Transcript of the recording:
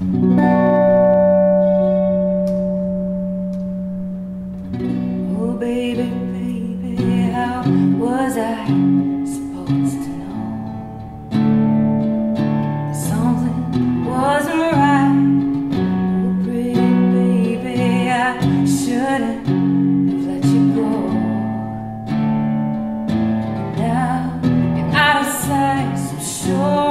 Oh, baby, baby, how was I supposed to know? Something wasn't right. Oh, pretty baby, I shouldn't have let you go. Now you're out of sight, so sure.